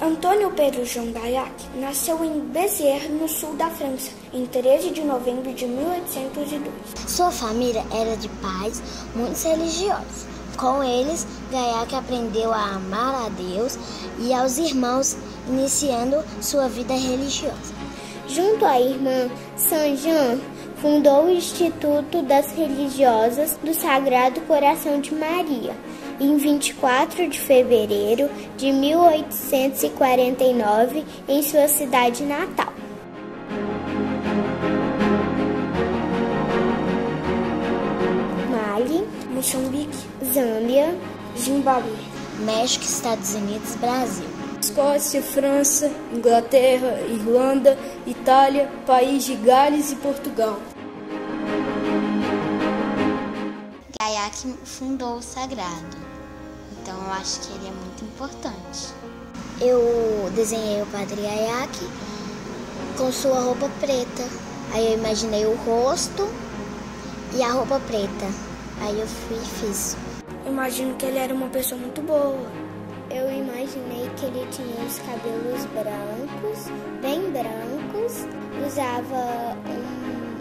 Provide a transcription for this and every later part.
Antônio Pedro Gaillac nasceu em Béziers, no sul da França, em 13 de novembro de 1802. Sua família era de pais muito religiosos. Com eles, Gaillac aprendeu a amar a Deus e aos irmãos, iniciando sua vida religiosa. Junto à irmã Saint-Jean, fundou o Instituto das Religiosas do Sagrado Coração de Maria em 24 de fevereiro de 1849 em sua cidade natal. Mali, Moçambique, Zâmbia, Zimbábue, México, Estados Unidos, Brasil. Escócia, França, Inglaterra, Irlanda, Itália, País de Gales e Portugal. Gaillac fundou o sagrado, então eu acho que ele é muito importante. Eu desenhei o Padre Gaillac com sua roupa preta. Aí eu imaginei o rosto e a roupa preta. Aí eu fui e fiz. Imagino que ele era uma pessoa muito boa. Eu imaginei que ele tinha os cabelos brancos, bem brancos, usava um,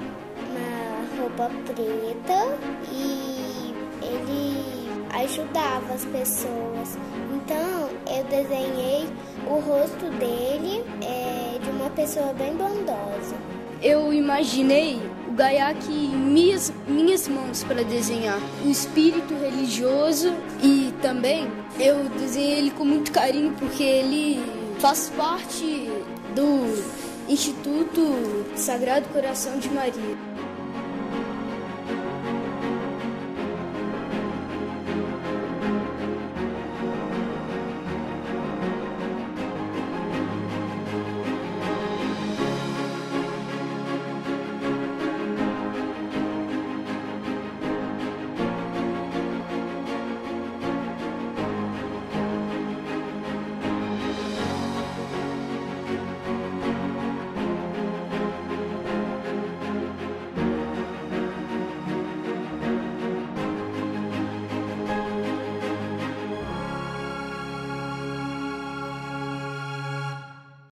uma roupa preta e ele ajudava as pessoas. Então eu desenhei o rosto dele é, de uma pessoa bem bondosa. Eu imaginei Gaiac minhas, minhas mãos para desenhar o espírito religioso e também eu desenhei ele com muito carinho porque ele faz parte do Instituto Sagrado Coração de Maria.